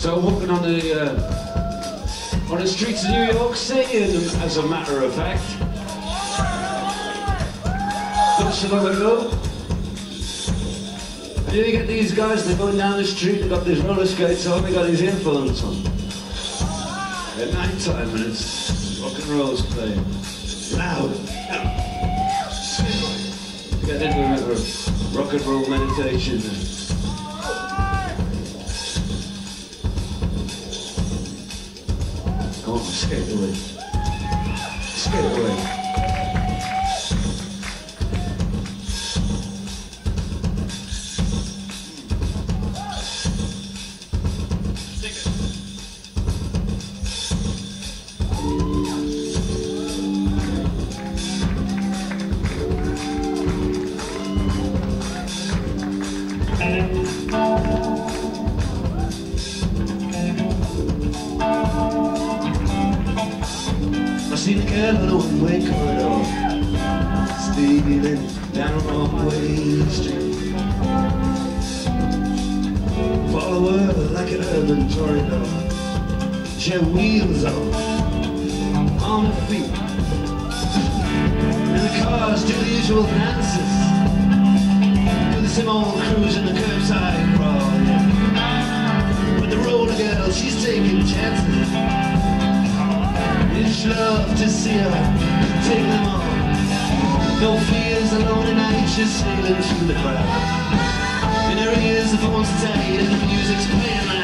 So walking on the uh, on the streets of New York City, as a matter of fact, don't you know where to go? And you get these guys, they're going down the street, they've got these roller skates on, they got these earphones on. At night time, and it's rock and roll's playing. Loud. Get into a rock and roll meditation. Come on, skate away. Skate away. I seen a girl on a one-way corridor Stealing down a wrong-way street. Follow her like an urban tornado She wheels on, on her feet. And the cars do the usual dances. Do the same old cruise in the curbside crawl. But the roller girl, she's taking chances it's love to see her take them on. No fears alone night, she's sailing through the crowd. In her ears, the phone's tight and the music's playing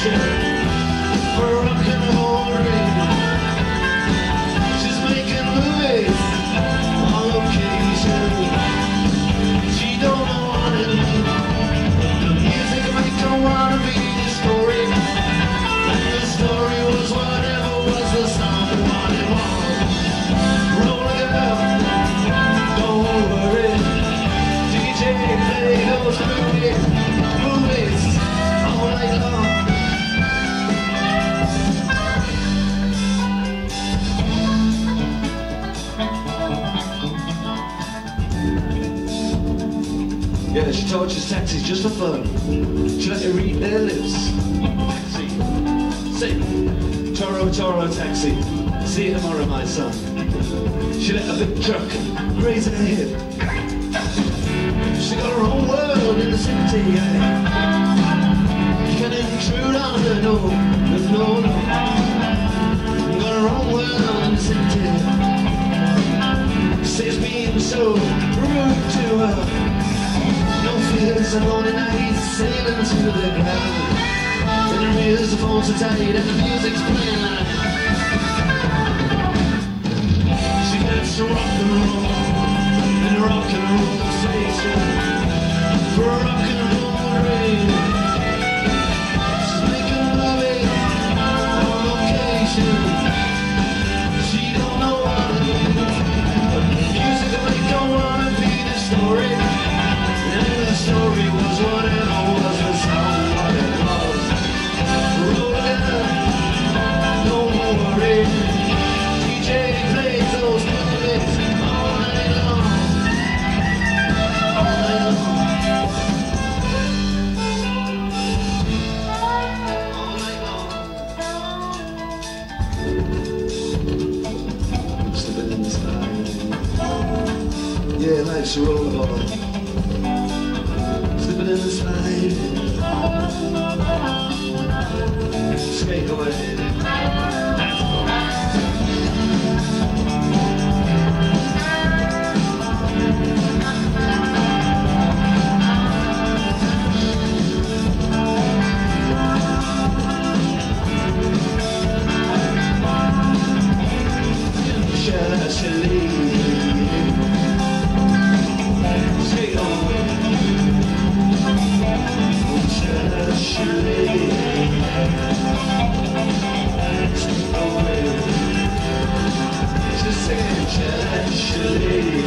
station Yeah, she tortures taxis just for fun. She let you read their lips. Taxi. Say, Toro Toro taxi. See you tomorrow, my son. She let a big truck graze her hip. She got her own world in the city. Yeah. You can intrude on her, no, fears alone at night, sailing to the ground. In her ears, the phone's so tight, and the music's playing loud. She gets to rock and roll, in a rock and roll station. For a rock and roll Yeah, life's a rollerball. Slipping in the slide. Skate away. Just saying, Chile,